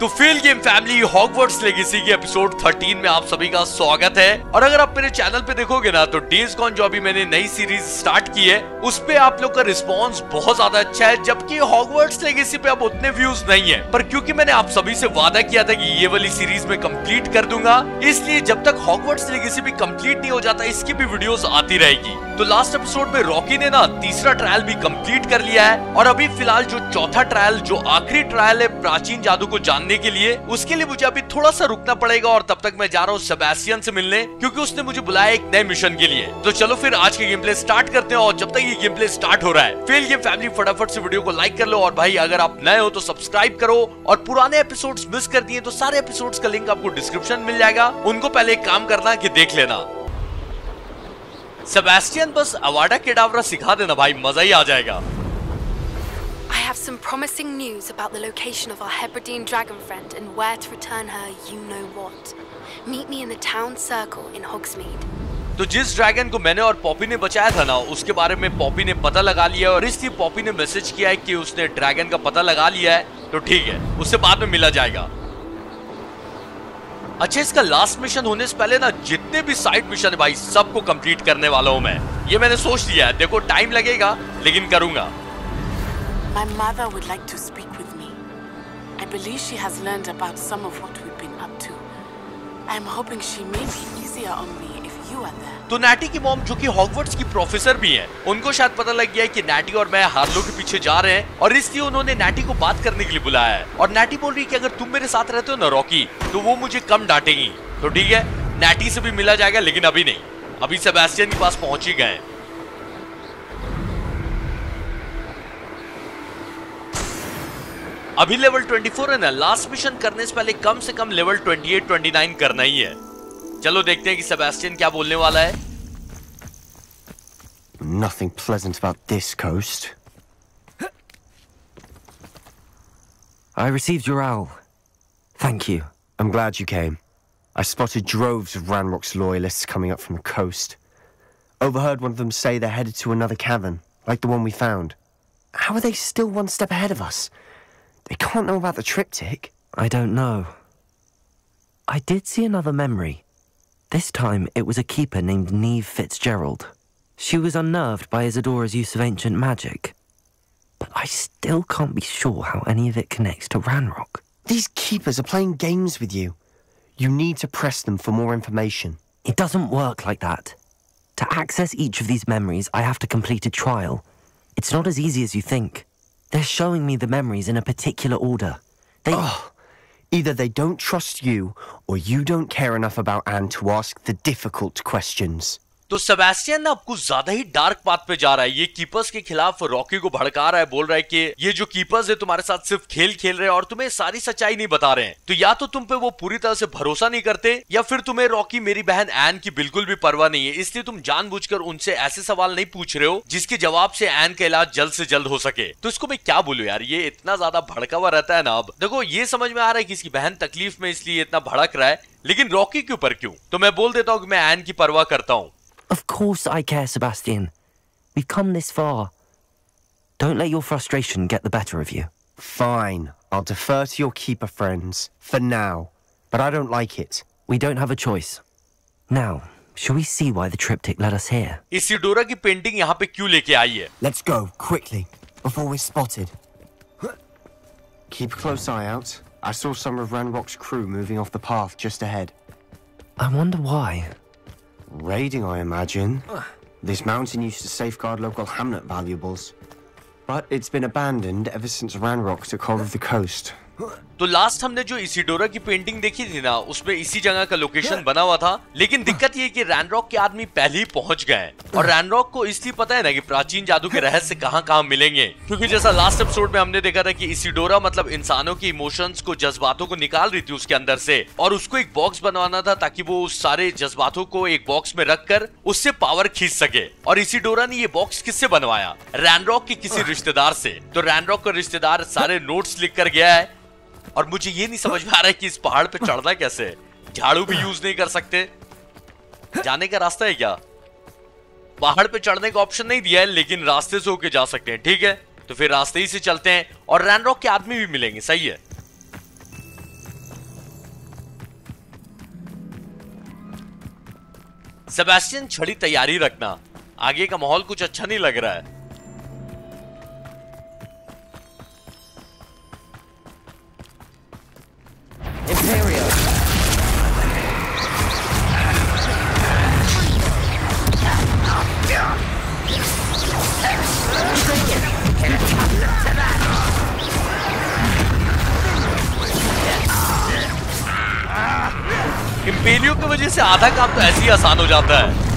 तो feel game family Hogwarts Legacy की episode 13 में आप सभी का स्वागत है। और अगर आप मेरे चैनल पे देखोगे ना तो डेज़ कॉन जो अभी मैंने नई सीरीज़ स्टार्ट की है, उस पे आप लोग का रिस्पांस बहुत ज़्यादा अच्छा है, जबकि हॉगवर्ड्स लेगेसी पे अब उतने व्यूज़ नहीं है। पर क्योंकि मैंने आप सभी से वादा किया था कि ये वाली सीरीज़ में कंप्लीट कर दूँगा, इसलिए जब तक हॉगवर्ड्स लेगेसी भी कंप्लीट नहीं हो जाता, इसकी भी वीडियोस आती रहेगी। तो लास्ट एपिसोड में रॉकी ने ना तीसरा ट्रायल भी कंप्लीट कर लिया है, और अभी फ़िलहाल जो चौथा ट्रायल जो आखिरी ट्रायल है, प्राचीन जादू को जानने के लिए उसके लिए मुझे अभी थोड़ा सा रुकना पड़ेगा और तब तक मैं जा रहा हूँ सेबेस्टियन से मिलने, क्योंकि उसने मुझे बुलाया एक नए मिशन के लिए। तो चलो फिर आज के गेम प्ले स्टार्ट करते हैं और जब तक ये गेम प्ले स्टार्ट हो रहा है फेल गेम फैमिली फटाफट से वीडियो को लाइक कर लो और भाई, अगर आप नए हो तो सब्सक्राइब करो और पुराने एपिसोड्स मिस कर दिए तो सारे एपिसोड्स का लिंक आपको डिस्क्रिप्शन मिल जाएगा। उनको पहले एक काम करना कि देख लेना। सेबेस्टियन बस अवाडा केडावरा सिखा देना भाई, मज़ा ही आ जाएगा। Have some promising news about the location of our Hebridean dragon friend and where to return her, you know what. Meet me in the town circle in Hogsmeade. तो जिस ड्रैगन को मैंने और पॉपी ने बचाया था ना, उसके बारे में पॉपी ने पता लगा लिया और इसलिए पॉपी ने मैसेज किया है कि उसने ड्रैगन का पता लगा लिया है तो ठीक है, उससे बाद में मिला जाएगा अच्छा इसका लास्ट मिशन होने से पहले ना, जितने भी साइड मिशन है भाई, सबको कंप्लीट करने वाला हूँ मैं ये मैंने सोच लिया है देखो टाइम लगेगा, लेकिन करूँगा My mother would like to speak with me. I believe she has learned about some of what we've been up to. I'm hoping she may be easier on me if you are there. तो Natty की mom जो कि Hogwarts की professor भी हैं, उनको शायद पता लग गया है कि नैटी और मैं हार्लो के पीछे जा रहे हैं और इसलिए उन्होंने नैटी को बात करने के लिए बुलाया है और नैटी बोल रही है कि अगर तुम मेरे साथ रहते हो ना रॉकी तो वो मुझे कम डांटेगी तो ठीक है नैटी से भी मिला जाएगा लेकिन अभी नहीं अभी सेबेस्टियन के पास पहुँच ही गए हैं। अभी लेवल 24 है ना लास्ट मिशन करने से पहले कम से कम लेवल 28 29 करना ही है चलो देखते हैं कि सेबेस्टियन क्या बोलने वाला है Nothing pleasant about this coast. I received your owl. Thank you. I'm glad you came. I spotted droves of Ranrock's loyalists coming up from the coast. Overheard one of them say they're headed to another cavern, like the one we found. How are they still one step ahead of us? They can't know about the triptych. I don't know. I did see another memory. This time it was a keeper named Neve Fitzgerald. She was unnerved by Isadora's use of ancient magic. But I still can't be sure how any of it connects to Ranrock. These keepers are playing games with you. You need to press them for more information. It doesn't work like that. To access each of these memories, I have to complete a trial. It's not as easy as you think. They're showing me the memories in a particular order. They. Oh, either they don't trust you, or you don't care enough about Anne to ask the difficult questions. तो Sebastian ना अब कुछ ज़्यादा ही dark path पे जा रहा है। ये कीपर्स के खिलाफ रॉकी को भड़का रहा है, बोल रहा है कि ये जो कीपर्स है तुम्हारे साथ सिर्फ़ खेल खेल रहे हैं और तुम्हें सारी सच्चाई नहीं बता रहे हैं। तो या तो तुम पे वो पूरी तरह से भरोसा नहीं करते, या फिर तुम्हें रॉकी मेरी बहन एन की बिल्कुल भी परवाह नहीं है। इसलिए तुम जानबूझकर उनसे ऐसे सवाल नहीं पूछ रहे हो, जिसके जवाब से एन का इलाज जल्द से जल्द हो सके। तो इसको मैं क्या बोलू यार? ये इतना ज़्यादा भड़का हुआ रहता है ना अब। देखो, ये समझ में आ रहा है कि इसकी बहन तकलीफ़ में इसलिए इतना भड़क रहा है, लेकिन रॉकी के ऊपर क्यों? तो मैं बोल देता हूँ कि मैं एन की परवाह करता हूँ। Of course I care, Sebastian. We've come this far. Don't let your frustration get the better of you. Fine. I'll defer to your keeper friends for now. But I don't like it. We don't have a choice. Now, shall we see why the triptych led us here? Isidora की painting यहाँ पे क्यों लेके आई है Let's go, quickly, before we're spotted. Keep a close eye out. I saw some of Ranrock's crew moving off the path just ahead. I wonder why. Raiding, I imagine. This mountain used to safeguard local hamlet valuables. But it's been abandoned ever since Ranrock took hold of the coast. तो last हमने जो Isidora की painting देखी थी ना उसमें इसी जगह का लोकेशन बना हुआ था लेकिन दिक्कत ये कि रैनरॉक के आदमी पहले ही पहुँच गए और रैनरॉक को इसलिए पता है ना कि प्राचीन जादू के रहस्य कहाँ कहाँ मिलेंगे। क्योंकि जैसा लास्ट एपिसोड में हमने देखा था कि इसिडोरा मतलब इंसानों के इमोशंस को जज्बातों को निकाल रही थी उसके अंदर से और उसको एक बॉक्स बनवाना था ताकि वो उस सारे जज्बातों को एक बॉक्स में रख कर उससे पावर खींच सके। और इसिडोरा ने ये बॉक्स किससे बनवाया? रैनरॉक के किसी रिश्तेदार से। तो रैनरॉक का रिश्तेदार सारे नोट्स लिख कर गया है और मुझे ये नहीं समझ में आ रहा है कि इस पहाड़ पे चढ़ना कैसे झाड़ू भी यूज़ नहीं कर सकते। जाने का रास्ता है क्या? पहाड़ पे चढ़ने का ऑप्शन नहीं दिया है, लेकिन रास्ते से होके जा सकते हैं, ठीक है? तो फिर रास्ते ही से चलते हैं और रैनरॉक के आदमी भी मिलेंगे, सही है? सेबेस्टियन छड़ी तैयारी रखना। आगे का माहौल कुछ अच्छा नहीं लग रहा है। आधा काम तो ऐसे ही आसान हो जाता है?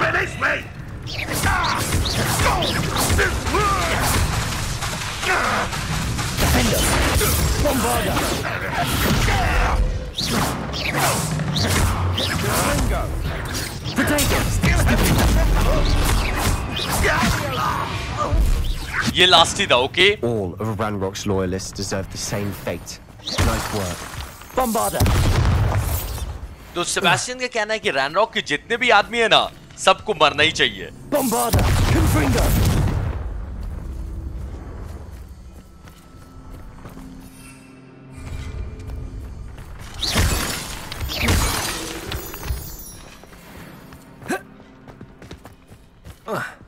Finish me! Ah! Go! Defender. Bombarder. ये लास्ट ही था okay all of Ranrok's loyalist deserve the same fate nice work Bombarder तो सेबेस्टियन का कहना है कि रैनरॉक के जितने भी आदमी है ना सबको मरना ही चाहिए। बॉम्बार्डर कंफ्रिंगर Confringo.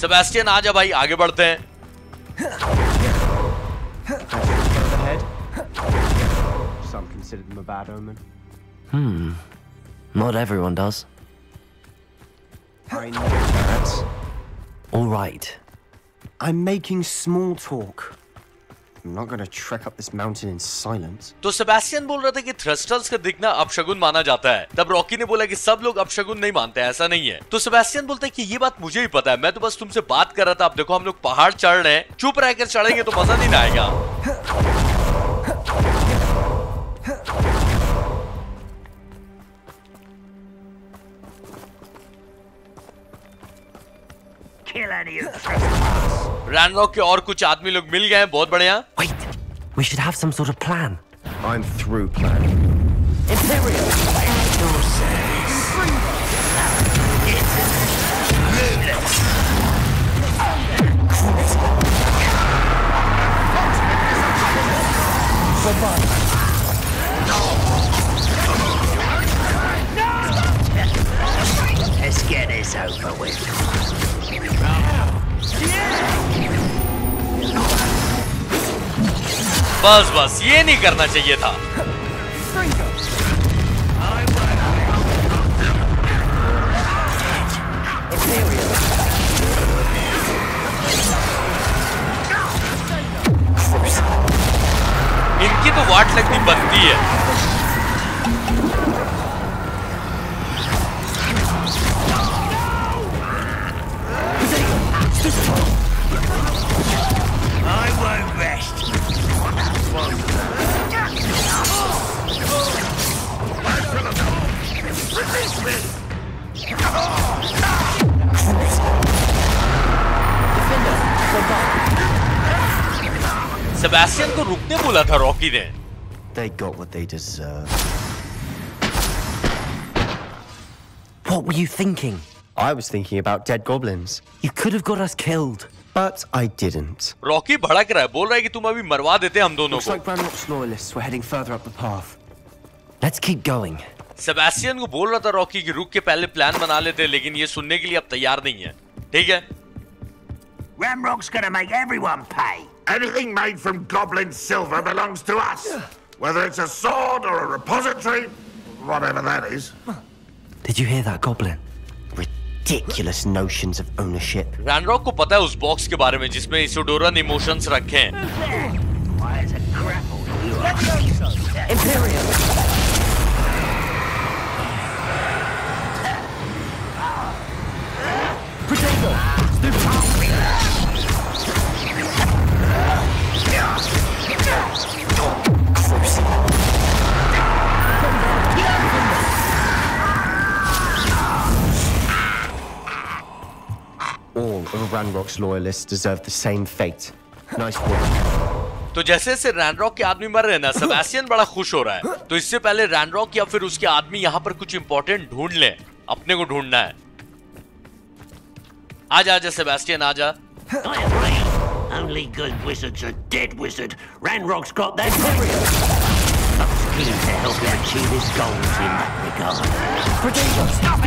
सेबेस्टियन आ जा भाई आगे बढ़ते हैं Some consider them a bad omen. Hmm. Not everyone does. I know that. All right. I'm making small talk. I'm not to trek up this mountain in silence. तो सेबेस्टियन बोल रहा था कि थ्रस्टल्स का दिखना अपशगुन माना जाता है। तब रॉकी ने बोला कि सब लोग अपशगुन नहीं मानते ऐसा नहीं है। तो सेबेस्टियन बोलता है कि ये बात मुझे ही पता है। मैं तो बस तुमसे बात कर रहा था। अब देखो हम लोग पहाड़ चढ़ रहे हैं। चुप रहकर चढ़ेंगे तो मज़ा नहीं आएगा। Kill any who रैनरॉक के और कुछ आदमी लोग मिल गए हैं बहुत बढ़िया wait we should have some sort of plan I am through plan Let's get this over with. Yeah! yeah. बस बस ये नहीं करना चाहिए था। इनकी तो वाट लगनी बनती है। सेबेस्टियन को रुकने बोला था रॉकी ने They got what they deserve. What were you thinking? I was thinking about dead goblins, You could have got us killed. but I didn't. Rocky भड़क रहा है बोल रहा है कि तुम अभी मरवा देते हम दोनों Looks को like Ranrock's loyalists were heading further up the path. Let's keep going. Sebastian को बोल रहा था रॉकी कि रुक के पहले प्लान बना लेते लेकिन ये सुनने के लिए अब तैयार नहीं है ठीक है Ramrock's gonna make everyone pay. Anything made from goblin silver belongs to us. Whether it's a sword or a repository, whatever that is. Did you hear that, Goblin? Ridiculous notions of ownership. Ranrok को पता है उस box के बारे में जिसमें इसोडोरन emotions रखे हैं Why, it's a grapple you are. Imperial. Potato. तो जैसे जैसे रैनरॉक के आदमी मर रहे हैं ना सेबेस्टियन बड़ा खुश हो रहा है। तो इससे पहले रैनरॉक या फिर उसके आदमी यहाँ पर कुछ इंपॉर्टेंट ढूंढ ले। अपने को ढूंढना है। Aja, aja, Sebastian, aja. I agree. Only good wizard's are dead wizard. Ranrock's got that period. A scheme to help him achieve his goals in that regard. Protego, stop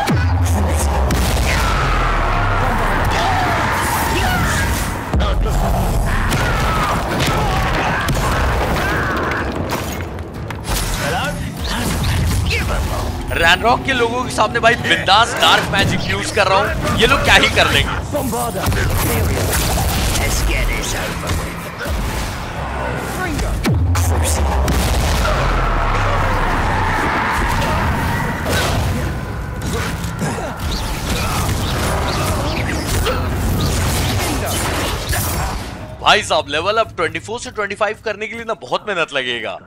it! Ranrok के लोगों के सामने भाई बिंदास dark magic use कर रहा हूँ ये लोग क्या ही कर लेंगे. भाई साहब लेवल अप 24 से 25 करने के लिए ना बहुत मेहनत लगेगा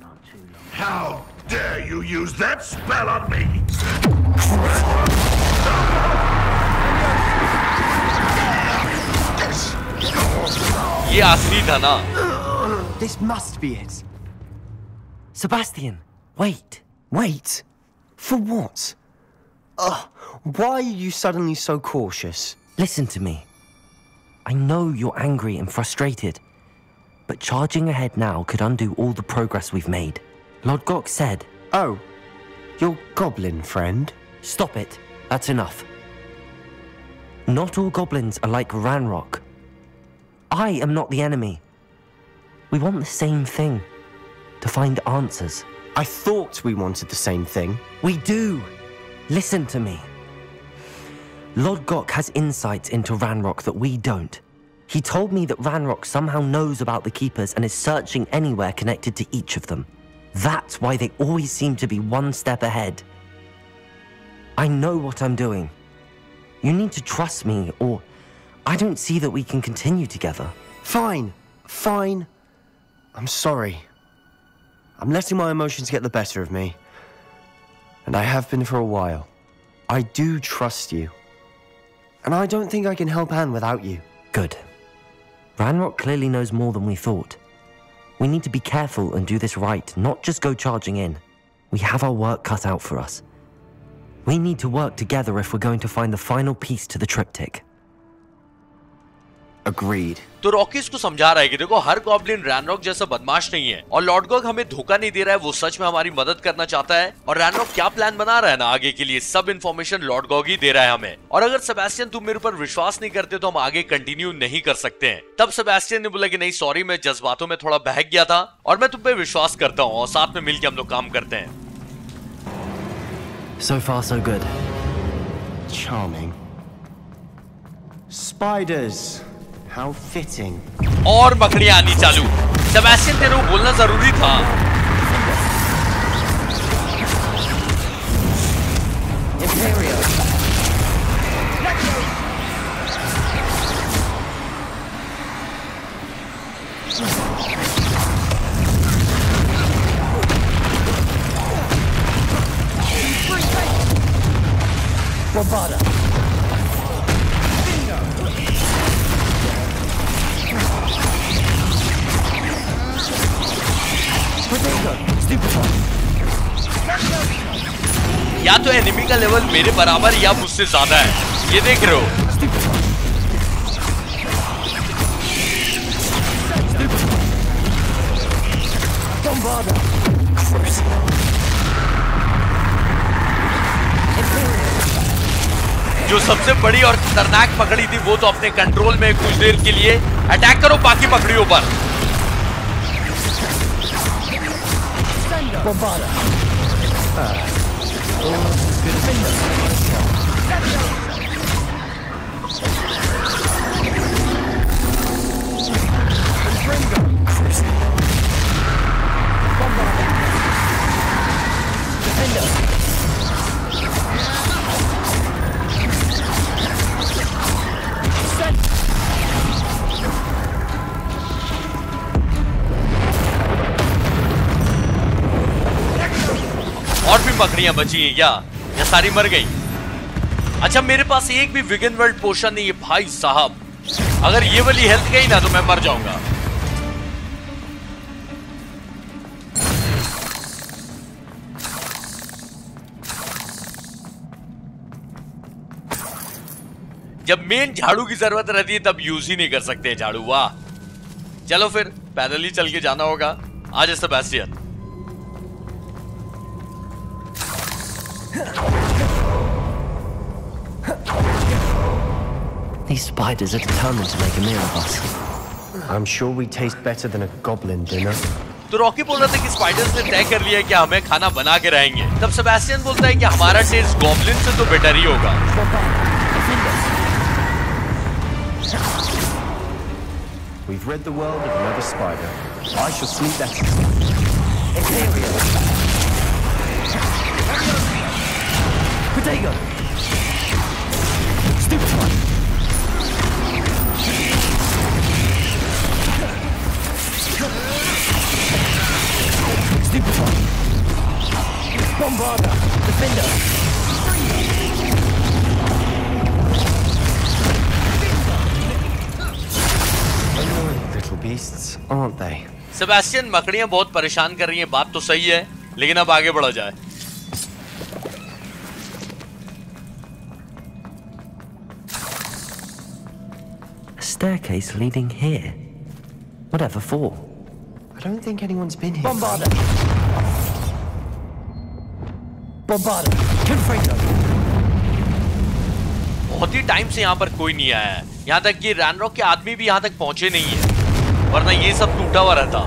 dare you use that spell on me? ये आखिरी था ना This must be it. Sebastian, wait. Wait. For what? Ugh, why are you suddenly so cautious? Listen to me. I know you're angry and frustrated, but charging ahead now could undo all the progress we've made. Lord Gok said, Oh, your goblin friend? Stop it. That's enough. Not all goblins are like Ranrock. I am not the enemy. We want the same thing to find answers. I thought we wanted the same thing. We do. Listen to me. Lord Gok has insights into Ranrock that we don't. He told me that Ranrock somehow knows about the Keepers and is searching anywhere connected to each of them. That's why they always seem to be one step ahead. I know what I'm doing. You need to trust me, or I don't see that we can continue together. Fine, fine. I'm sorry. I'm letting my emotions get the better of me. And I have been for a while. I do trust you. And I don't think I can help Anne without you. Good. Ranrock clearly knows more than we thought. We need to be careful and do this right, not just go charging in. We have our work cut out for us. We need to work together if we're going to find the final piece to the triptych. Agreed. तो Rocky इसको समझा रहा है कि देखो हर goblin Ranrok जैसा बदमाश नहीं है और लॉर्ड गॉग हमें धोखा नहीं दे रहा है वो सच में हमारी मदद करना चाहता है और रैनरॉक क्या प्लान बना रहा है ना आगे के लिए सब इन्फॉर्मेशन लॉर्ड गॉग ही दे रहा है हमें और अगर सेबेस्टियन तुम मेरे ऊपर विश्वास नहीं करते तो हम आगे कंटिन्यू नहीं कर सकते हैं तब सेबेस्टियन ने बोला कि नहीं सॉरी मैं जज्बातों में थोड़ा बहक गया था और मैं तुम पे विश्वास करता हूँ और साथ में मिलकर हम लोग काम करते हैं So far, so good. Charming. Spiders. How fitting. और मकड़ियाँ आनी चालू। सेबेस्टियन तेरे को बोलना ज़रूरी था। या मेरे बराबर या मुझसे ज़्यादा है। ये देख रहे हो। जो सबसे बड़ी और खतरनाक पकड़ी थी, वो तो अपने कंट्रोल में कुछ देर के लिए अटैक करो बाकी पकड़ियों पर। और भी मकड़ियाँ बची हैं क्या या सारी मर गई? अच्छा मेरे पास एक भी विगन वर्ल्ड पोशन नहीं है, भाई साहब। अगर ये वाली हेल्थ गई ना तो मैं मर जाऊँगा। जब मेन झाड़ू की ज़रूरत रहती है, तब यूज़ ही नहीं कर सकते झाड़ू, वाह। चलो फिर, पैदल ही चल के जाना होगा। आज Sebastian These spiders are determined to make a meal of us. I'm sure we taste better than a goblin dinner. तो रॉकी बोल रहा था कि स्पाइडर्स ने तय कर लिया कि हमें खाना बना के रहेंगे तब सेबेस्टियन बोलता है कि हमारा टेस्ट गॉबलिन से तो बेटर ही होगा We've rid the world of another spider. I shall sleep better. Protego! Stupid one! Stupid one! Bombarder! Defender! Little beasts, aren't they? Sebastian मकड़ियाँ बहुत परेशान कर रही हैं बात तो सही है लेकिन अब आगे बढ़ा जाए staircase leading here. Whatever for? I don't think anyone's been here. Bombarder! Bombarder! Confringo! बहुत ही टाइम से यहाँ पर कोई नहीं आया है यहाँ तक कि रैनरॉक के आदमी भी यहाँ तक पहुँचे नहीं है वरना ये सब टूटा हुआ रहता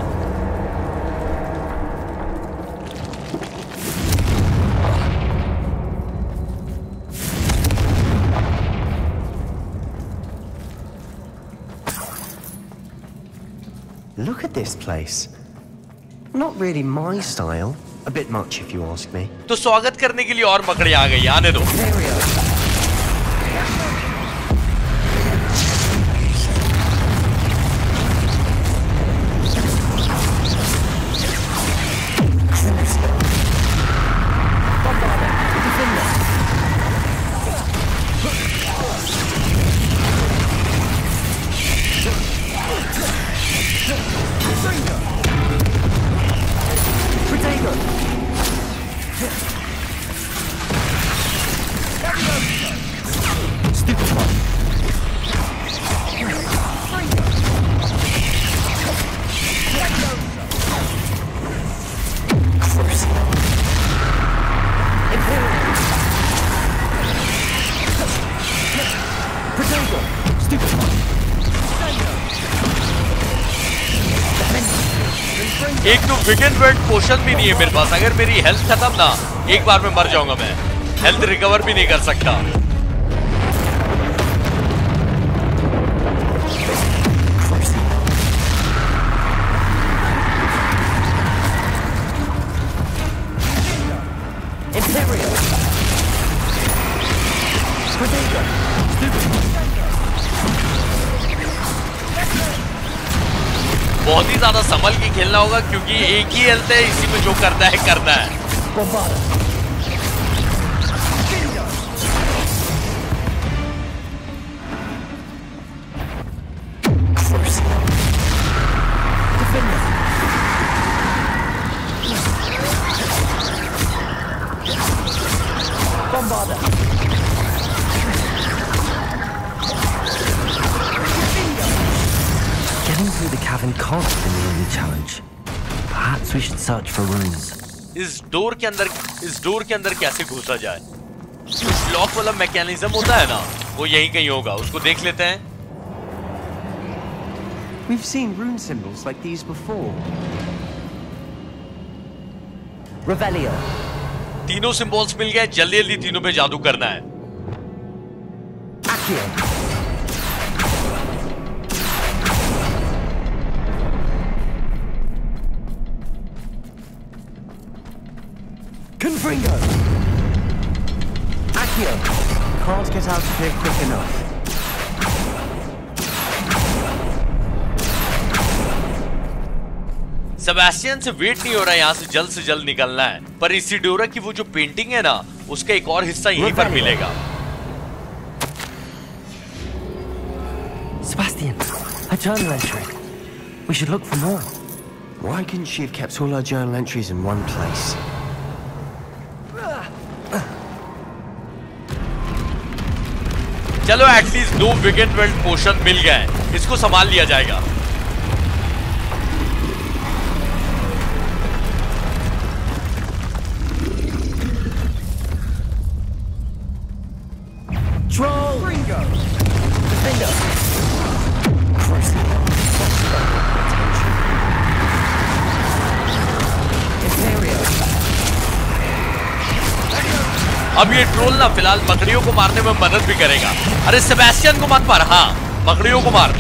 this place. Not really my style. A bit much, if you ask me. तो स्वागत करने के लिए और मकड़े आ गई आने दो Protego! पोशन भी नहीं है मेरे पास। अगर मेरी हेल्थ खत्म ना, एक बार में मर जाऊँगा मैं। हेल्थ रिकवर भी नहीं कर सकता। बहुत ही ज़्यादा संभल के खेलना होगा, क्योंकि एक ही हेल्थ है, इसी में जो करना है करना है। Search for runes. इस डोर के अंदर इस डोर के अंदर कैसे घुसा जाए लॉक वाला मैकेनिज्म होता है ना वो यहीं कहीं होगा उसको देख लेते हैं We've seen rune symbols like these before. Revelio. तीनों सिंबल्स मिल गए जल्दी जल्दी तीनों पे जादू करना है Accio. Confringo. Accio. Can't get out of here quick enough. Sebastian से वेट नहीं हो रहा है यहाँ से जल्द से जल्द निकलना है पर इसीडोरा की वो जो पेंटिंग है ना उसका एक और हिस्सा यहीं पर मिलेगा Sebastian, a journal entry. We should look for more. Why couldn't she have kept all her journal entries in one place? चलो एटलीस्ट दो विकेट वेल्ट पोशन मिल गए इसको संभाल लिया जाएगा Troll! Ringo! Defender! Imperio! अब ये ट्रोल ना फ़िलहाल मकड़ियों को मारने में मदद भी करेगा। अरे सेबेस्टियन को मत मार। हाँ मकड़ियों को मार।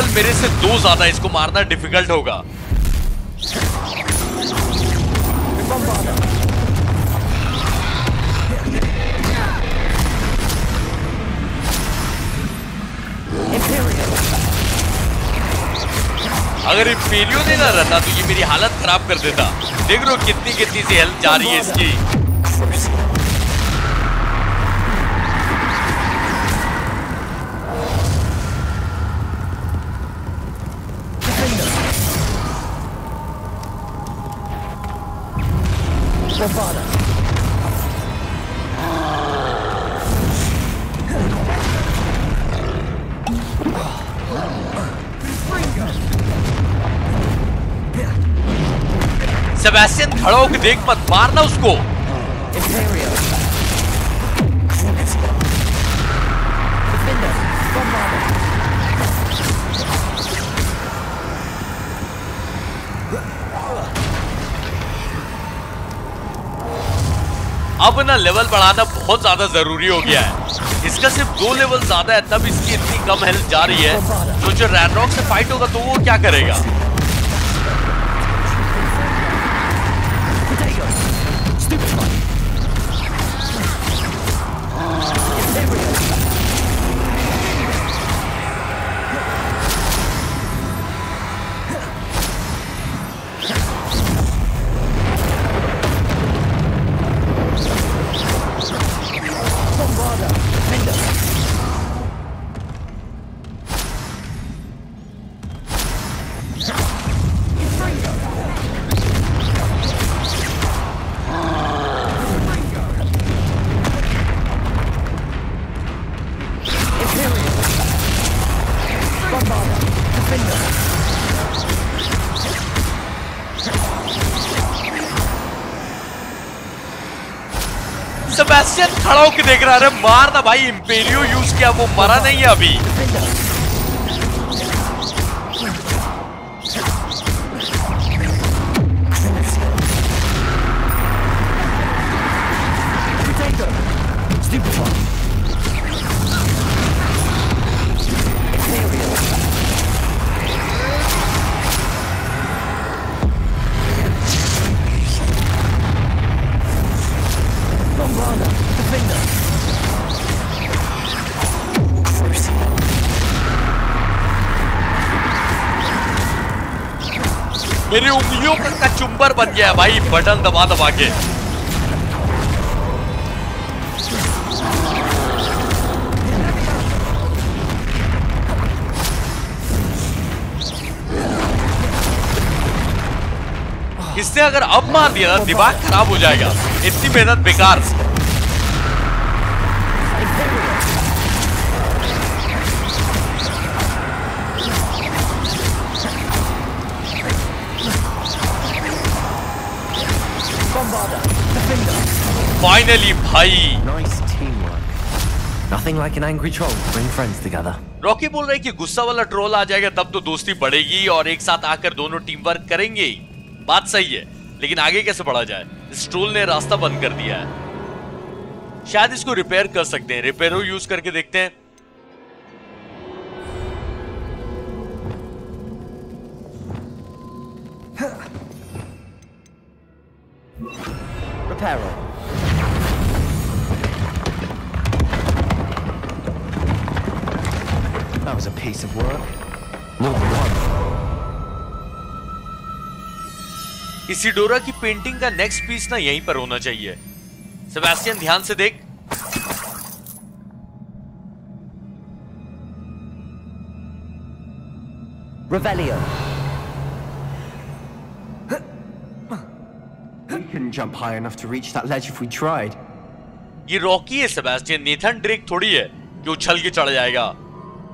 ट्रोल का लेवल मेरे से दो ज़्यादा इसको मारना डिफ़िकल्ट होगा। अगर इम्पेरियो नहीं ना रहता तो ये मेरी हालत खराब कर देता। देख हो कितनी कितनी सी हेल्प जा रही है इसकी। सेबेस्टियन खड़ा होकर देख मत मारना उसको। अब ना लेवल बढ़ाना बहुत ज़्यादा ज़रूरी हो गया है। इसका सिर्फ़ दो लेवल ज़्यादा है, तब इसकी इतनी कम हेल्थ जा रही है। तो जो रैनरॉक से फाइट होगा तो वो क्या करेगा? खड़ा होकर देख रहा है मारना भाई इंपेरियो यूज़ किया, वो मरा नहीं है अभी। मेरी उंगलियों पर का कचुम्बर बन गया भाई, बटन दबा दबा के। इससे अगर अब मार दिया ना, दिमाग खराब हो जाएगा। इतनी मेहनत बेकार। फाइनली भाई Nice. Nothing like an angry troll to bring friends together. Rocky बोल रहे कि गुस्सा वाला ट्रोल आ जाएगा तब तो दोस्ती बढ़ेगी और एक साथ आकर दोनों टीम वर्क करेंगे बात सही है लेकिन आगे कैसे बढ़ा जाए स्ट्रोल ने रास्ता बंद कर दिया है शायद इसको रिपेयर कर सकते हैं रिपेयरो यूज़ करके देखते हैं Reparo. That was a piece of work. One. Isidora की पेंटिंग का नेक्स्ट पीस ना यहीं पर होना चाहिए सेबेस्टियन ध्यान से देख Revelio. We couldn't jump high enough to reach that ledge if we tried. ये रॉकी है सेबेस्टियन नेथन ड्रेक थोड़ी है कि उछल के चढ़ जाएगा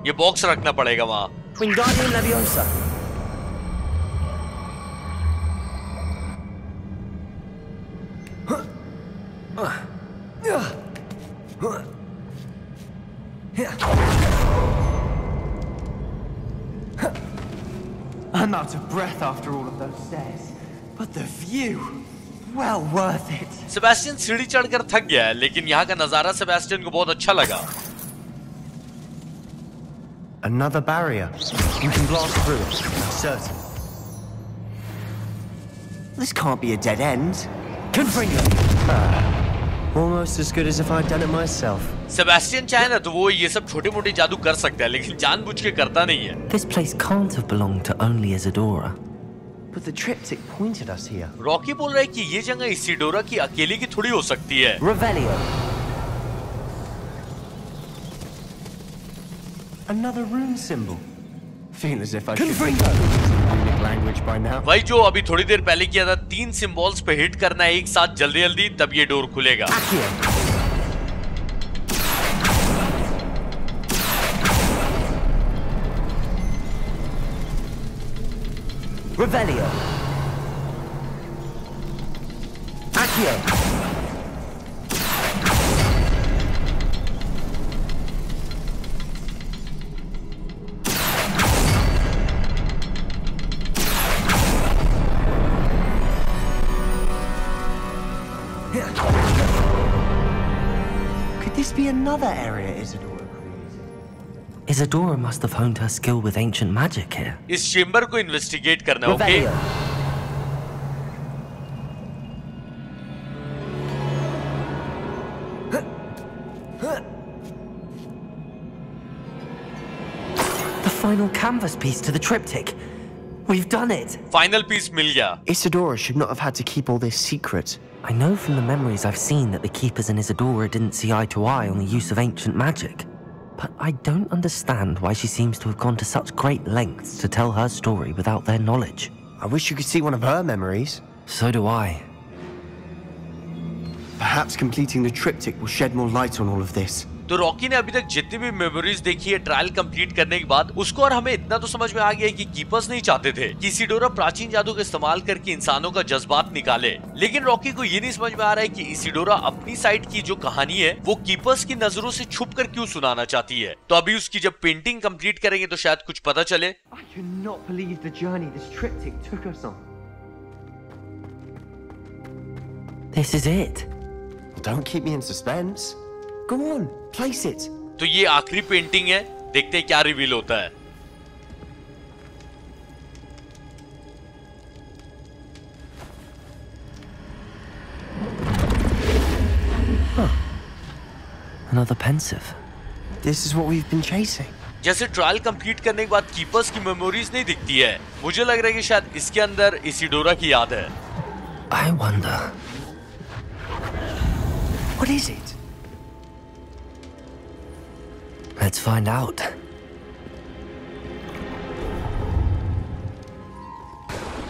ये बॉक्स रखना पड़ेगा वहाँ I'm out of breath after all of those stairs. But the view, well worth it. Sebastian सीढ़ी चढ़कर थक गया है लेकिन यहाँ का नज़ारा सेबेस्टियन को बहुत अच्छा लगा Another barrier. You can blast through it, I'm certain. This can't be a dead end. Confringo. Almost as good as if I'd done it myself. Sebastian चाहे ना तो वो ये सब छोटे मोटे जादू कर सकता है लेकिन जानबूझ के करता नहीं है This place can't have belonged to only Isadora. But the triptych pointed us here. Rocky बोल रहा है कि ये जगह इसिडोरा की अकेले की थोड़ी हो सकती है Revelio. Another rune symbol. Feel as if I should language by now. वही जो अभी थोड़ी देर पहले किया था तीन सिंबल्स पे हिट करना है एक साथ जल्दी जल्दी तब ये डोर खुलेगा Revelio. Accio. another area Isadora created? Isadora must have honed her skill with ancient magic here. इस चेम्बर को इन्वेस्टिगेट करना okay Revelio. The final canvas piece to the triptych. We've done it! Final piece Milia. Isadora should not have had to keep all this secret. I know from the memories I've seen that the Keepers and Isadora didn't see eye to eye on the use of ancient magic. But I don't understand why she seems to have gone to such great lengths to tell her story without their knowledge. I wish you could see one of her memories. So do I. Perhaps completing the triptych will shed more light on all of this. तो Rocky ने अभी तक जितनी भी memories देखी है trial complete करने के बाद उसको और हमें इतना तो समझ में आ गया है कि कीपर्स नहीं चाहते थे कि इसिडोरा प्राचीन जादू का इस्तेमाल करके इंसानों का जज्बात निकाले लेकिन रॉकी को ये नहीं समझ में आ रहा है कि इसिडोरा अपनी साइड की जो कहानी है वो कीपर्स की नज़रों से छुप कर क्यों सुनाना चाहती है तो अभी उसकी जब पेंटिंग कंप्लीट करेंगे तो शायद कुछ पता चले. This is it. Don't keep me in suspense. Go on, place it. तो ये आखिरी पेंटिंग है देखते हैं क्या रिवील होता है Another pensive. This is what we've been chasing. जैसे ट्रायल कंप्लीट करने के बाद कीपर्स की मेमोरीज नहीं दिखती है मुझे लग रहा है कि शायद इसके अंदर इसिडोरा की याद है I wonder. What is it? Let's find out.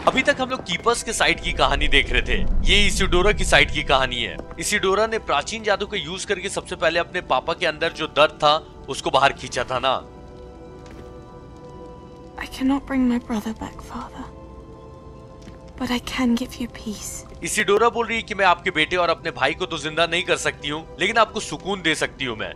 अभी तक हम लोग कीपर्स के साइड की कहानी देख रहे थे ये इसिडोरा की साइड की कहानी है इसिडोरा ने प्राचीन जादू का यूज़ करके सबसे पहले अपने पापा के अंदर जो दर्द था उसको बाहर खींचा था ना I cannot bring my brother back, Father. But I can give you peace. Isidora बोल रही है कि मैं आपके बेटे और अपने भाई को तो ज़िंदा नहीं कर सकती हूँ लेकिन आपको सुकून दे सकती हूँ मैं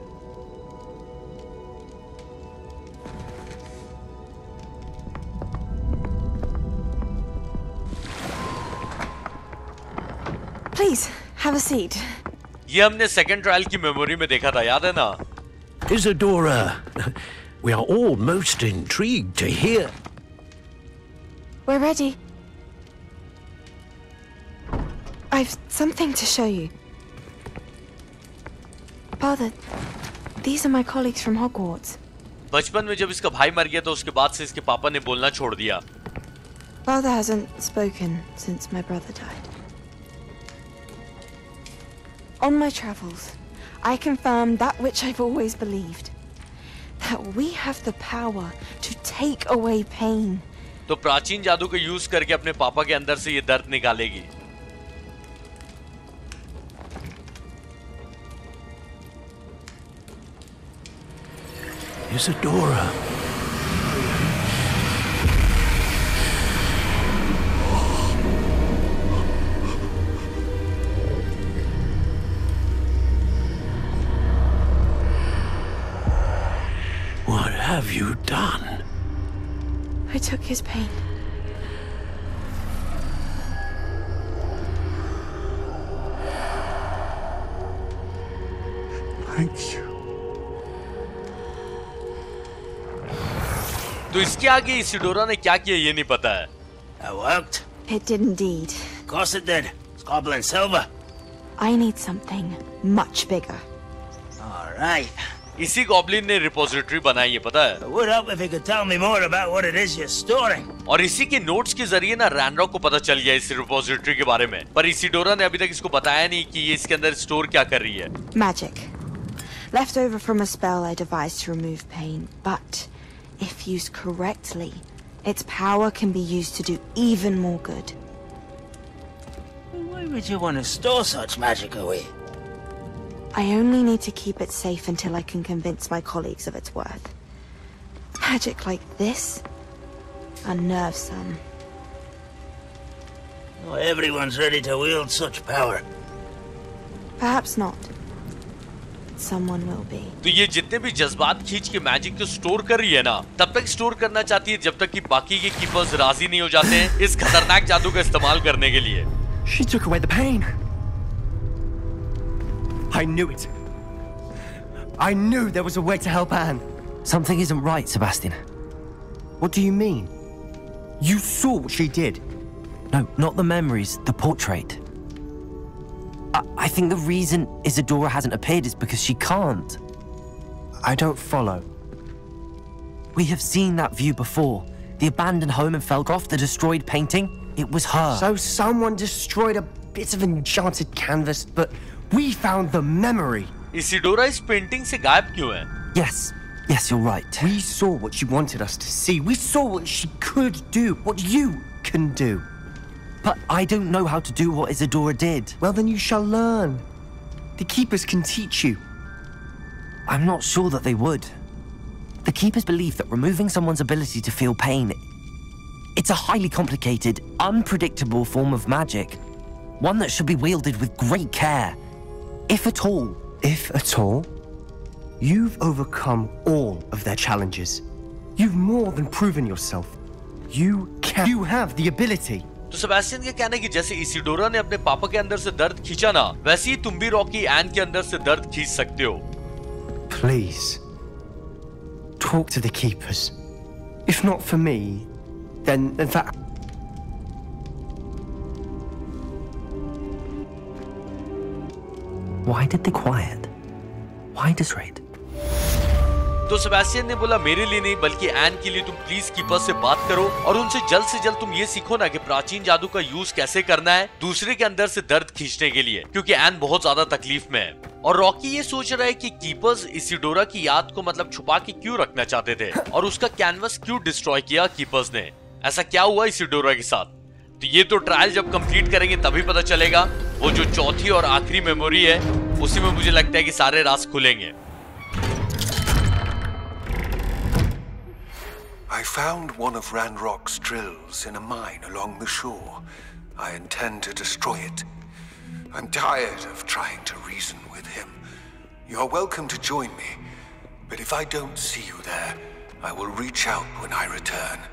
Please, have a seat. ये हमने सेकंड ट्रायल की मेमोरी में देखा था याद है ना Isadora, we are all most intrigued to hear. We're ready. I've something to show you. Father, these are my colleagues from Hogwarts. बचपन में जब इसका भाई मर गया तो उसके बाद से इसके पापा ने बोलना छोड़ दिया Father hasn't spoken since my brother died. On my travels, I confirmed that which I've always believed that we have the power to take away pain. तो प्राचीन जादू का यूज करके अपने पापा के अंदर से ये दर्द निकालेगी Isadora. have you done? I took his pain. Thank you. तो इसके आगे इसिडोरा ने क्या किया ये नहीं पता है That worked. It did indeed. Of course it did. It's goblin silver. I need something much bigger. All right. इसी गॉबलिन ने रिपोजिटरी बनाई है पता है It would help if you could tell me more about what it is you're storing. और इसी के notes के ज़रिए ना रैनरॉक को पता चल गया इस रिपोजिटरी के बारे में पर इसिडोरा ने अभी तक इसको बताया नहीं कि ये इसके अंदर स्टोर क्या कर रही है Magic. Left over from a spell I devised to remove pain, but if used correctly, its power can be used to do even more good. Why would you want to store such magic away? I only need to keep it safe until I can convince my colleagues of its worth. Magic like this unnerves some. Not everyone's ready to wield such power. Perhaps not. But someone will be. तो ये जितने भी जज्बात खींच के magic को store कर रही है ना तब तक स्टोर करना चाहती है जब तक कि बाकी के कीपर्स राजी नहीं हो जाते हैं इस खतरनाक जादू का इस्तेमाल करने के लिए She took away the pain. I knew it. I knew there was a way to help Anne. Something isn't right, Sebastian. What do you mean? You saw what she did. No, not the memories, the portrait. I, I think the reason Isadora hasn't appeared is because she can't. I don't follow. We have seen that view before. The abandoned home in Felgroth, the destroyed painting. It was her. So someone destroyed a bit of enchanted canvas, but we found the memory. Isidora is painting se gayab kyun hai? Yes. Yes, you're right. We saw what she wanted us to see. We saw what she could do, what you can do. But I don't know how to do what Isidora did. Well, then you shall learn. The Keepers can teach you. I'm not sure that they would. The Keepers believe that removing someone's ability to feel pain... It's a highly complicated, unpredictable form of magic. One that should be wielded with great care. If at all. If at all, you've overcome all of their challenges. You've more than proven yourself. You can. You have the ability. तो Sebastian का कहना है कि जैसे Isidora ने अपने पापा के अंदर से दर्द खींचा ना वैसे ही तुम भी रॉकी एन के अंदर से दर्द खींच सकते हो Please, talk to the keepers. If not for me, then in Why did they quiet? Why does Raid? तो सेबेस्टियन ने बोला, मेरे लिए नहीं, बल्कि एन के लिए तुम प्लीज़ कीपर से बात करो और उनसे जल्द से जल्द तुम ये सीखो ना कि प्राचीन जादू का यूज़ कैसे करना है दूसरे के अंदर से दर्द खींचने के लिए, क्योंकि एन बहुत ज़्यादा तकलीफ़ में है और रॉकी ये सोच रहा है कि कीपर्स इसिडोरा की याद को मतलब छुपा के क्यों रखना चाहते थे और उसका कैनवस क्यों डिस्ट्रॉय किया कीपर्स ने ऐसा क्या हुआ इसिडोरा के साथ तो ये तो ट्रायल जब कंप्लीट करेंगे तभी पता चलेगा वो जो चौथी और आखिरी मेमोरी है उसी में मुझे लगता है कि सारे राज खुलेंगे I found one of Ranrock's drills in a mine along the shore. I intend to destroy it. I'm tired of trying to reason with him. You're welcome to join me, but if I don't see you there, I will reach out when I return.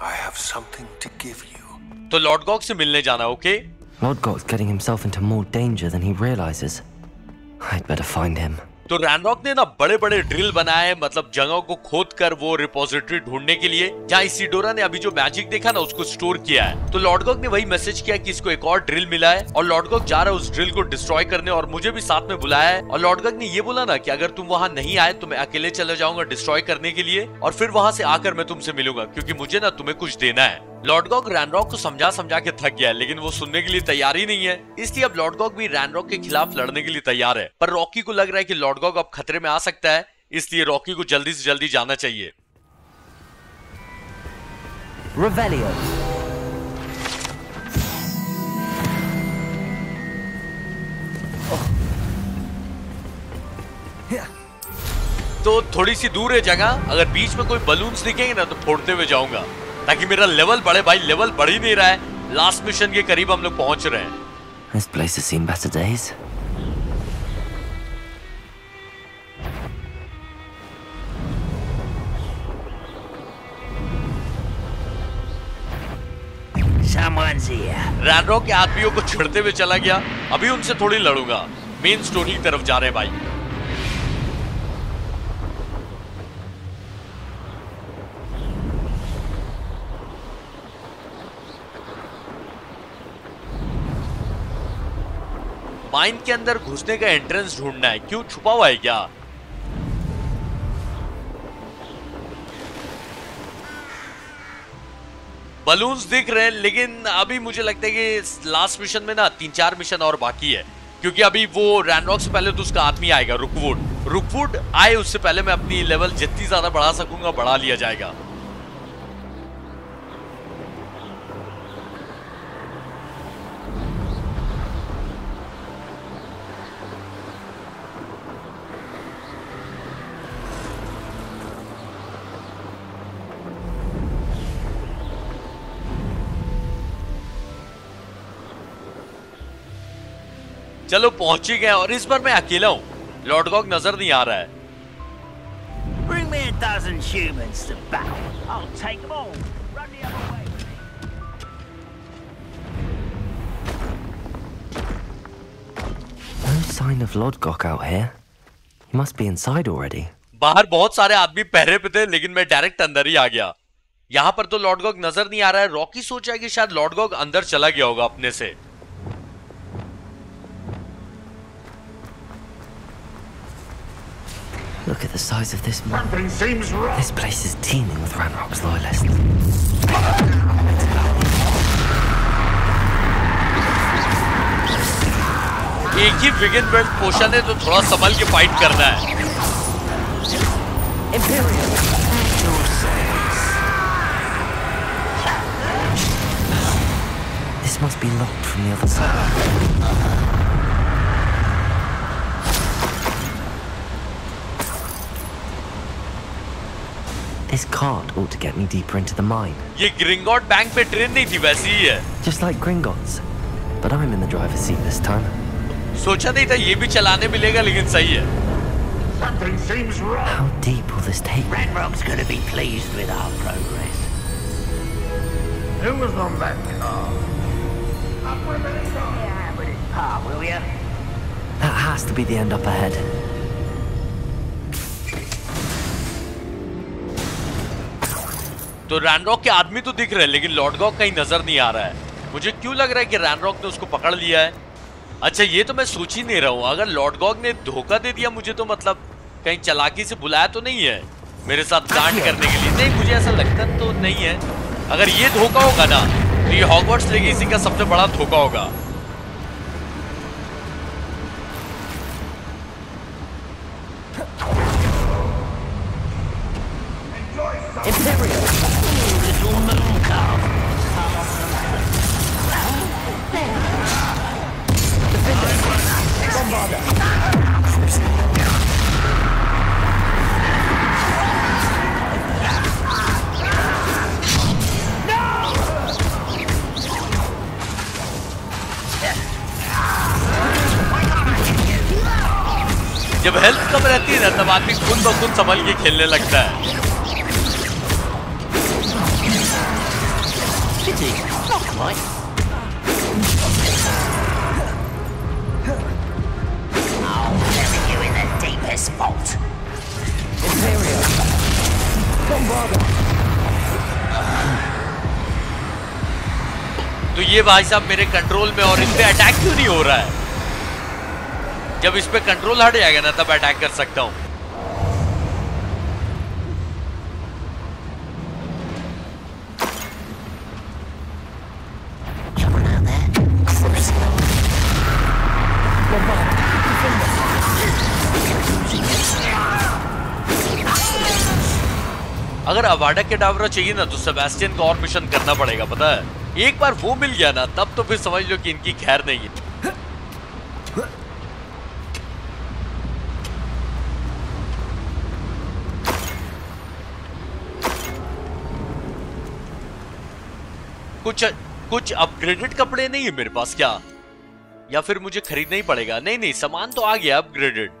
I have something to give you. तो Lord Gogh से मिलने जाना okay lord Lodgok's getting himself into more danger than he realizes. I'd better find him. तो Ranrok ने ना बड़े बड़े drill बनाए मतलब जगह को खोद कर वो रिपोजिटरी ढूँढने के लिए। जहाँ इसीडोरा ने अभी जो मैजिक देखा ना उसको स्टोर किया है। तो लॉर्डगॉक ने वही मैसेज किया कि इसको एक और ड्रिल मिला है और लॉर्डगॉक जा रहा है उस ड्रिल को डिस्ट्रॉय करने और मुझे भी साथ में बुलाया है। और लॉर्डगॉक ने ये बोला ना की अगर तुम वहाँ नहीं आए तो मैं अकेले चले जाऊँगा डिस्ट्रॉय करने के लिए और फिर वहाँ से आकर मैं तुमसे मिलूँगा क्यूँकी मुझे ना तुम्हें कुछ देना है। लॉर्डगॉक रैनरॉक को समझा समझा के थक गया है लेकिन वो सुनने के लिए तैयार ही नहीं है। इसलिए अब लॉर्डगॉक भी रैनरॉक के खिलाफ लड़ने के लिए तैयार है। पर रॉकी को लग रहा है कि लॉर्डगॉक अब खतरे में आ सकता है इसलिए रॉकी को जल्दी से जल्दी जाना चाहिए। Revelio. तो थोड़ी सी दूर है जगह अगर बीच में कोई बलून्स दिखेंगे ना तो फोड़ते हुए जाऊँगा। ताकि मेरा लेवल बढ़े भाई लेवल बढ़ ही नहीं रहा है। लास्ट मिशन के करीब हम लोग पहुँच रहे हैं। This place has seen better days. Someone's here. Ranrok के आदमियों को छिड़ते हुए चला गया। अभी उनसे थोड़ी लड़ूँगा। मेन स्टोरी की तरफ़ जा रहे हैं भाई। माइन के अंदर घुसने का एंट्रेंस ढूंढना है। क्यों? छुपा हुआ है क्या? बलून्स दिख रहे हैं, लेकिन अभी मुझे लगता है कि लास्ट मिशन में ना तीन चार मिशन और बाकी है। क्योंकि अभी वो रैनरॉक से पहले तो उसका आदमी आएगा रुकवुड रुकवुड आए उससे पहले मैं अपनी लेवल जितनी ज़्यादा बढ़ा सकूँगा, बढ़ा लिया जाएगा। चलो पहुँच ही गए और इस बार मैं अकेला हूँ लॉर्डगॉग नज़र नहीं आ रहा है Bring me a dozen humans to battle. I'll take them all. Run the other way. No sign of Lodgok out here. He must be inside already. बाहर बहुत सारे आदमी पहरे पे थे लेकिन मैं डायरेक्ट अंदर ही आ गया यहाँ पर तो लॉर्डगॉग नज़र नहीं आ रहा है रॉकी सोचा है कि शायद लॉर्डगॉग अंदर चला गया होगा अपने से the size of this mob. Something seems wrong. This place is teeming with Ranrock's loyalists. एक ही विगन बेल्ट पोशन है तो थोड़ा संभल के फाइट करना है This must be locked from the other side. This cart ought to get me deeper into the mine, ये ग्रिंगॉट bank पे train नहीं थी वैसी ही है just like Gringotts. But I'm in the driver's seat this time. सोचा नहीं था ये भी चलाने मिलेगा लेकिन सही है Something seems wrong. How deep will this take me? Ranrock's gonna be pleased with our progress. Who was on that car? Up with it. Yeah, with his pa, will ya? That has to be the end up ahead. तो Ranrok के आदमी तो दिख रहे हैं, लेकिन लॉर्डगॉक कहीं नज़र नहीं आ रहा है। मुझे क्यों लग रहा है कि रैनरॉक ने उसको पकड़ लिया है? अच्छा ये तो मैं सोच ही नहीं रहा हूँ। अगर लॉर्डगॉक ने धोखा दे दिया मुझे तो मतलब कहीं चलाकी से बुलाया तो नहीं है? मेरे साथ कांड करने के लिए। नहीं, मुझे ऐसा लगता तो नहीं है। अगर ये धोखा होगा ना तो ये हॉगवर्ट्स लेगेसी का सबसे बड़ा धोखा होगा। Calf. जब हेल्थ कम रहती है ना, तब आदमी खुद ब खुद संभल के खेलने लगता है। तो ये भाई साहब मेरे कंट्रोल में और इन पे अटैक क्यों नहीं हो रहा है? जब इस पे कंट्रोल हट जाएगा ना, तब अटैक कर सकता हूँ। अगर अवाडा के डावरा चाहिए ना तो सेबेस्टियन को और मिशन करना पड़ेगा, पता है? एक बार वो मिल गया ना, तब तो फिर समझ लो कि इनकी खैर नहीं है। कुछ कुछ अपग्रेडेड कपड़े नहीं है मेरे पास क्या? या फिर मुझे खरीदना ही पड़ेगा? नहीं नहीं, सामान तो आ गया अपग्रेडेड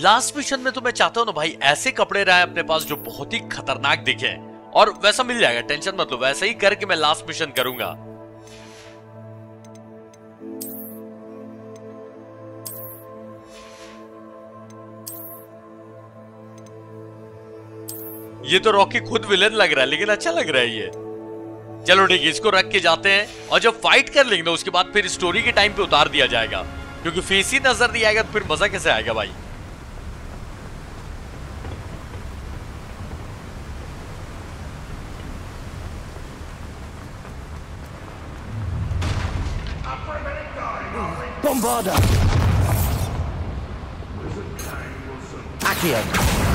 लास्ट मिशन में तो मैं चाहता हूँ ना भाई, ऐसे कपड़े रहे अपने पास जो बहुत ही खतरनाक दिखे। और वैसा मिल जाएगा, टेंशन मत लो, वैसा ही करके मैं लास्ट मिशन करूँगा। ये तो रॉकी खुद विलेन लग रहा है, लेकिन अच्छा लग रहा है ये। चलो ठीक है, इसको रख के जाते हैं, और जब फाइट कर लेंगे ना, उसके बाद फिर स्टोरी के टाइम पे उतार दिया जाएगा। क्योंकि फेस ही नज़र नहीं आएगा तो फिर मज़ा कैसे आएगा भाई? Bombarda! Accio!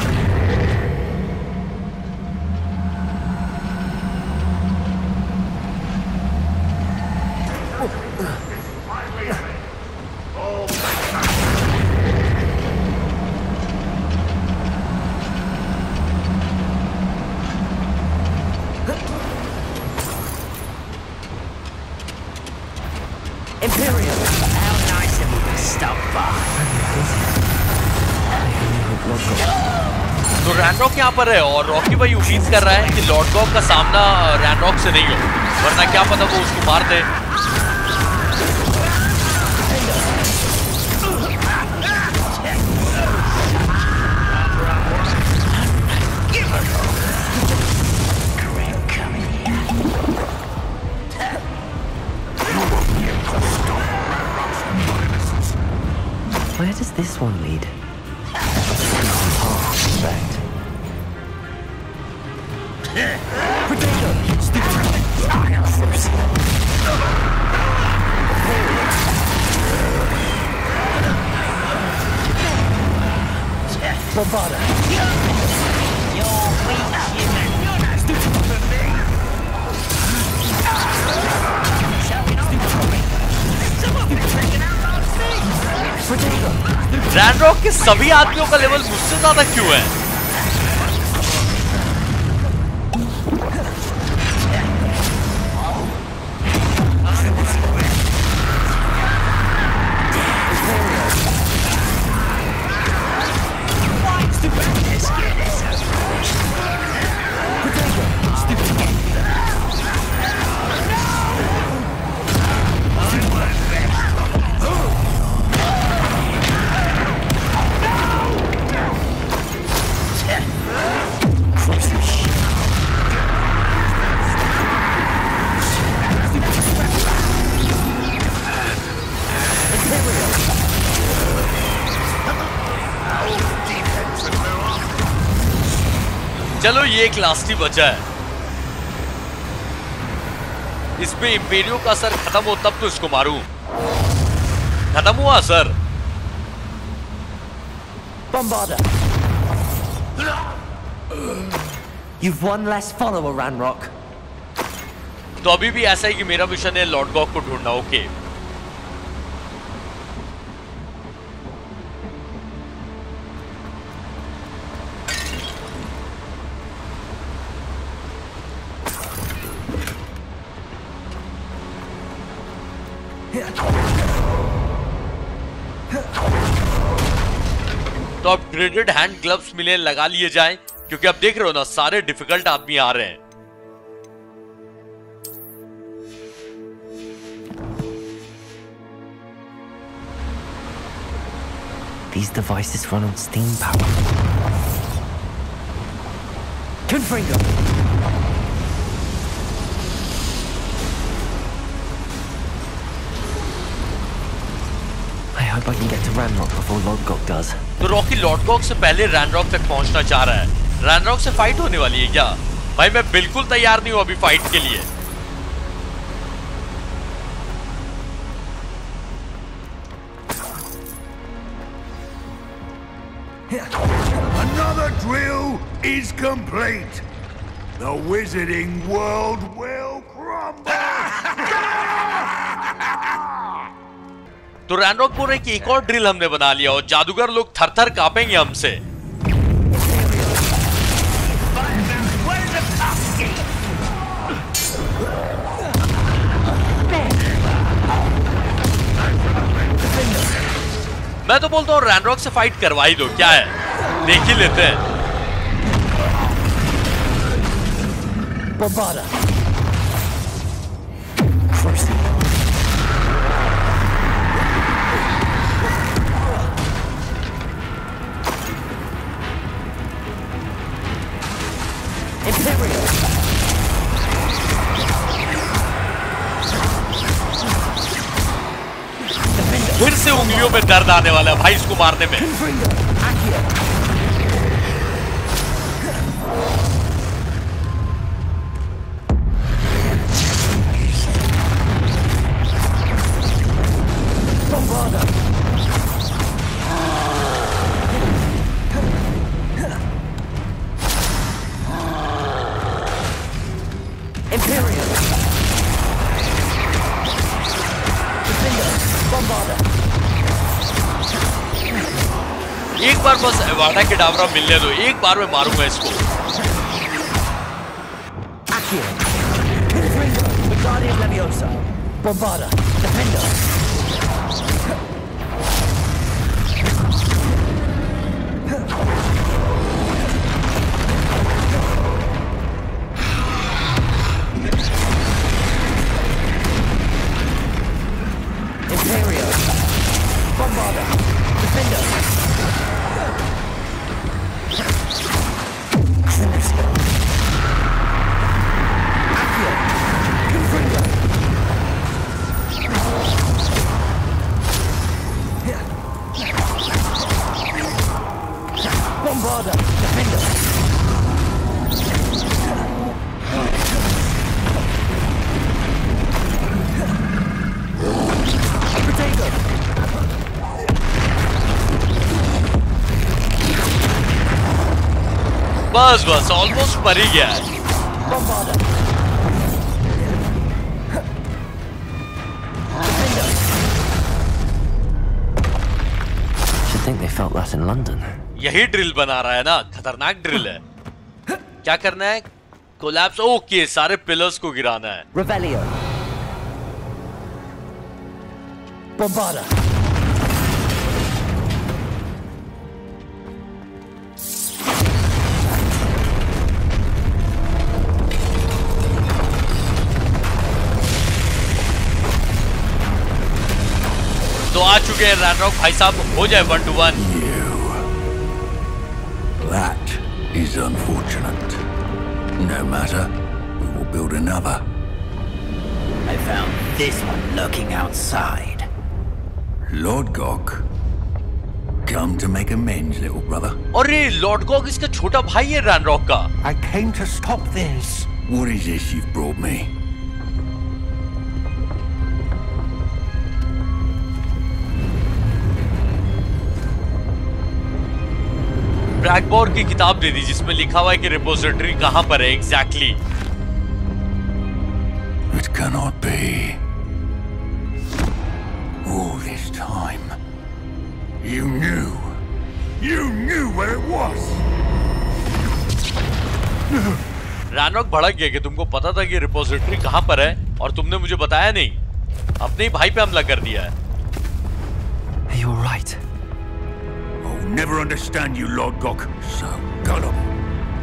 यहाँ पर है और रॉकी भाई उम्मीद कर रहा है कि लॉर्ड गॉक का सामना रैनरॉक से नहीं हो। वरना क्या पता वो उसको मार दे। Where does this one lead? Ranrok के सभी आदमियों का लेवल मुझसे ज़्यादा क्यों है? चलो ये एक लास्ट ही बचा है इस पे इंपेरियो का असर खत्म हो तब तो इसको मारू खत्म हुआ sir Bombarda! You've one less follower, Ranrock. तो अभी भी ऐसा है कि मेरा मिशन है लॉर्ड गॉक को ढूंढना ओके तो अपग्रेडेड हैंड ग्लव्स मिले, लगा लिए जाए, क्योंकि आप देख रहे हो ना, सारे डिफ़िकल्ट आदमी आ रहे हैं These devices run on steam power. Confringo! Hope I can get to Ranrock before Lodgok does. तो रॉकी लॉटकॉक से पहले रैनरॉक तक पहुँचना चाह रहा है रैनरॉक से फाइट होने वाली है क्या भाई मैं बिल्कुल तैयार नहीं हूँ अभी फाइट के लिए Another drill is complete. The wizarding world will crumble. तो रहे कि एक और ड्रिल हमने बना लिया और जादूगर लोग थर थर कापेंगे हमसे मैं तो बोलता हूँ रैनरॉक से फाइट करवा ही दो, क्या है देख ही लेते हैं Bombada. Imperial. फिर से उंगलियों में दर्द आने वाला है भाई इसको मारने में। बाटा के डाबरा मिलने दो एक बार में मारूँगा इसको Bombarda, defender. बस बस ऑलमोस्ट मर ही गया है think they felt that in London. यही ड्रिल बना रहा है ना खतरनाक ड्रिल है क्या करना है कोलैप्स ओके सारे पिलर्स को गिराना है Revelio. Bombarda. आ चुके हैं रैनरॉक भाई साहब हो जाए one two one That is unfortunate. No matter, we will build another. I found this one lurking outside. Lord Gok, come to make amends, little brother. और ये लॉर्ड गॉग इसका छोटा भाई है रैनरॉक का I came to stop this. What is this you've brought me? ब्रैकबोर की किताब दे दी जिसमें लिखा हुआ है कि रिपोजिटरी कहाँ पर है exactly It cannot be. All this time, you knew. You knew where it was. Ranrok भड़क गया कि तुमको पता था कि रिपोजिटरी कहाँ पर है और तुमने मुझे बताया नहीं अपने ही भाई पे हमला कर दिया है You're right. I'll never understand you, Lord Gok. So gullible.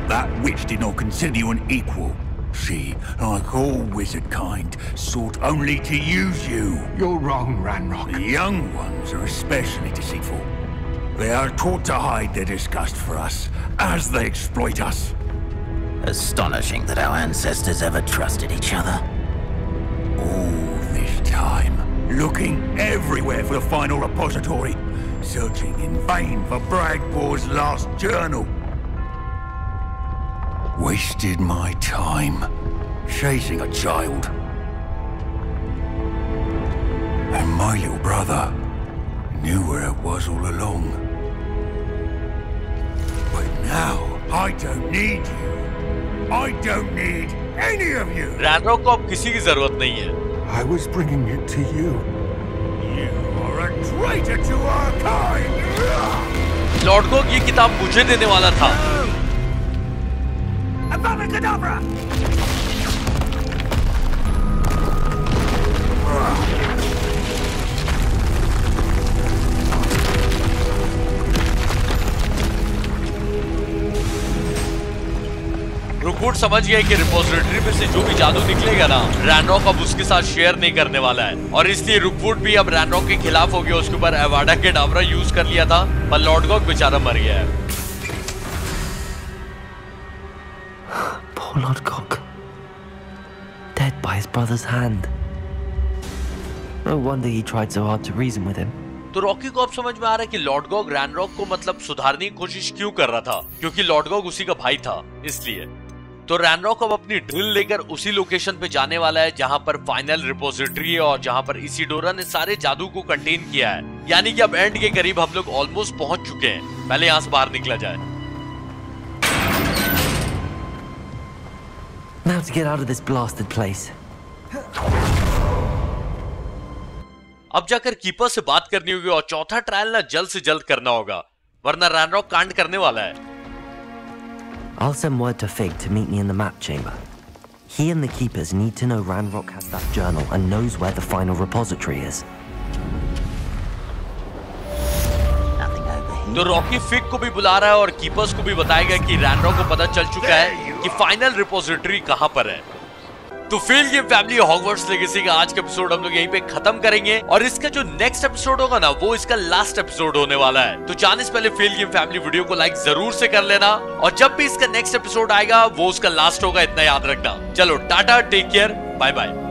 that witch did not consider you an equal. She, like all wizard kind, sought only to use you. You're wrong, Ranrock. The young ones are especially deceitful. They are taught to hide their disgust for us as they exploit us. Astonishing that our ancestors ever trusted each other. All this time, looking everywhere for the final repository, searching in vain for Bragpor's last journal. Wasted my time chasing a child. And my little brother knew where it was all along. But now, I don't need you. I don't need any of you. Ranrok को अब किसी की जरूरत नहीं है I was bringing it to you. You Lord को ये किताब मुझे देने वाला था। Avada रुकवुड समझ गया कि रिपोजिटरी में से जो भी जादू निकलेगा ना रैनरॉक अब उसके साथ शेयर नहीं करने वाला है और इसलिए रुकवुड भी अब रैनरॉक के खिलाफ हो गया उसके ऊपर एवाडा के डावरा यूज़ कर लिया था पर लॉर्ड गॉग बेचारा मर गया है Poor Lord Gog. Dead by his brother's hand. No wonder he tried so hard to reason with him. तो रॉकी को अब समझ में आ रहा है कि लॉर्ड गॉग रैनरॉक को मतलब सुधारने की कोशिश क्यों कर रहा था क्योंकि लॉर्ड गॉग उसी का भाई था इसलिए तो रैनरॉक अब अपनी ड्रिल लेकर उसी लोकेशन पे जाने वाला है जहाँ पर फाइनल रिपोजिटरी है और जहाँ पर इसीडोरा ने सारे जादू को कंटेन किया है। यानी कि अब एंड के करीब हम लोग ऑलमोस्ट पहुँच चुके हैं। पहले यहाँ से बाहर निकला जाए। Now to get out of this blasted place. अब जाकर कीपर से बात करनी होगी और चौथा ट्रायल ना जल्द से जल्द करना होगा वरना रैनरॉक कांड करने वाला है। I'll send word to Fig to meet me in the map chamber. He and the keepers need to know Ranrock has that journal and knows where the final repository is. तो Rocky फिक को भी बुला रहा है और keepers को भी बताएगा कि रैनरॉक को पता चल चुका है कि फाइनल रिपोजिटरी कहां पर है तो field game family Hogwarts Legacy का आज का एपिसोड हम लोग यहीं पे खत्म करेंगे। और इसका जो नेक्स्ट एपिसोड होगा ना, वो इसका लास्ट एपिसोड होने वाला है। तो जाने से पहले फेल गेम फैमिली वीडियो को लाइक ज़रूर से कर लेना। और जब भी इसका नेक्स्ट एपिसोड आएगा, वो उसका लास्ट होगा, इतना याद रखना। चलो, tata take care bye bye